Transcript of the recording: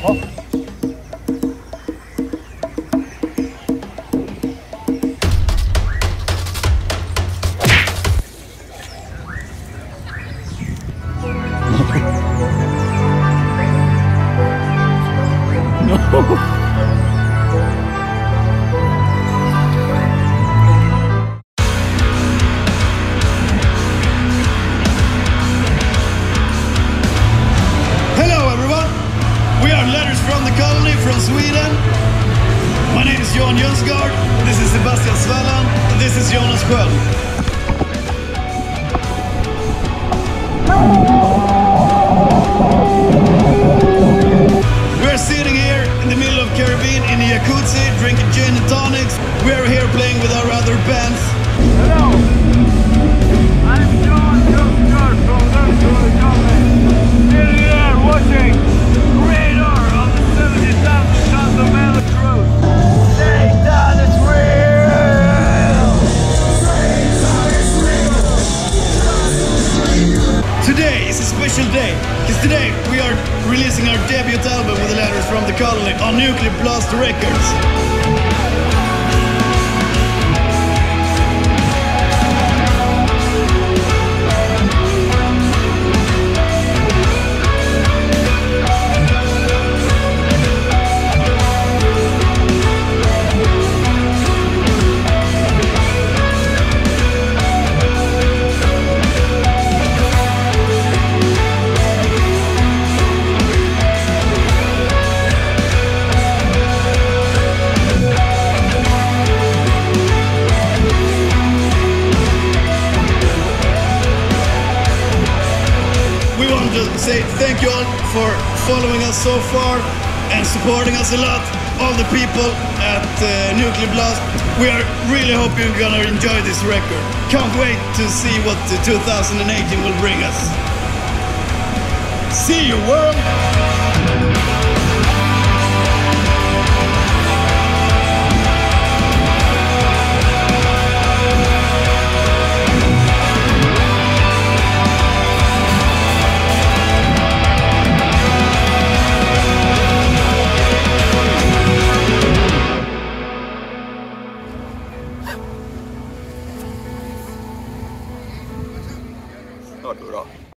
ako. no! from Sweden. My name is Jon Jönsgaard, this is Sebastian Svallan, this is Jonas Sjölin. We're sitting here in the middle of Caribbean in the Jacuzzi, drinking gin and tonics. We're here playing with our other bands. Hello. Special day, because today we are releasing our debut album with the letters from the colony on Nuclear Blast Records. Say thank you all for following us so far and supporting us a lot. All the people at uh, Nuclear Blast. We are really hoping you're gonna enjoy this record. Can't wait to see what the 2018 will bring us. See you, world! တော့တို့တော့